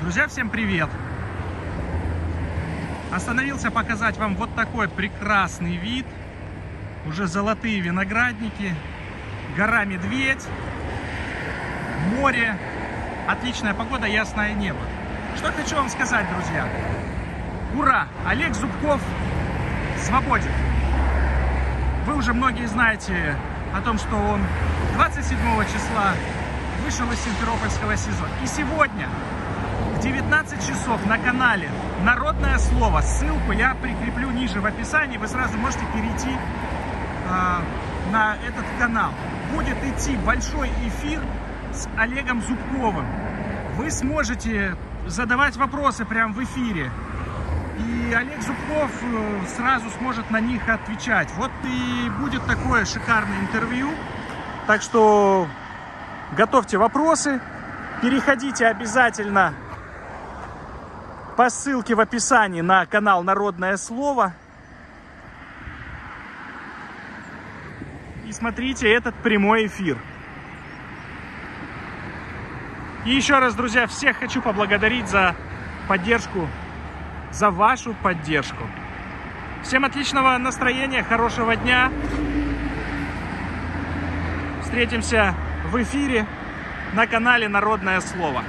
Друзья, всем привет! Остановился показать вам вот такой прекрасный вид. Уже золотые виноградники, гора Медведь, море, отличная погода, ясное небо. Что хочу вам сказать, друзья. Ура! Олег Зубков свободен. Вы уже многие знаете о том, что он 27 числа вышел из Симферопольского СИЗО. И сегодня 19 часов на канале Народное Слово, ссылку я прикреплю ниже в описании, вы сразу можете перейти э, на этот канал. Будет идти большой эфир с Олегом Зубковым. Вы сможете задавать вопросы прямо в эфире. И Олег Зубков э, сразу сможет на них отвечать. Вот и будет такое шикарное интервью. Так что готовьте вопросы. Переходите обязательно по ссылке в описании на канал Народное Слово. И смотрите этот прямой эфир. И еще раз, друзья, всех хочу поблагодарить за поддержку, за вашу поддержку. Всем отличного настроения, хорошего дня. Встретимся в эфире на канале Народное Слово.